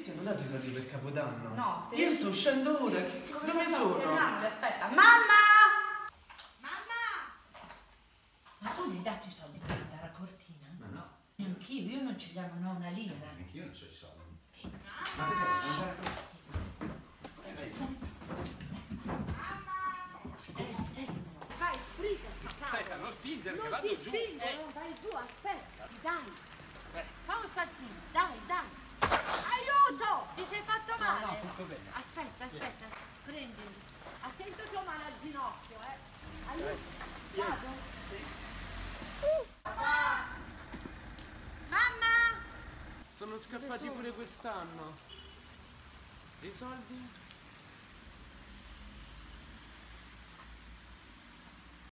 Che ti hanno dato i soldi per Capodanno? No, te- Io sto uscendo ora. Come Dove sono? Chiamiamoli, aspetta. Mamma! Mamma! Ma tu gli hai dato i soldi per andare a Cortina? Ma no, Neanch'io, io non ce li hanno, non ho una lira. anch'io non so i soldi. Ma perché? Eh, sbrigati, Aspetta, non spingere, che Non vado ti giù. spingo, Eh, non vai giù, aspetta, Mamma! Sono scappati pure quest'anno. I soldi?